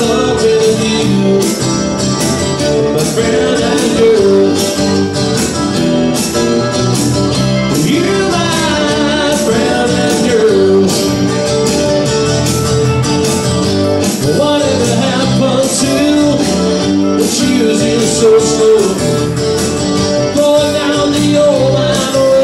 love with you My friend and girl You, my friend and girl Whatever to so slow Going down the old mine road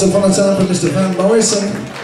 once upon a time for Mr. Van Morrison.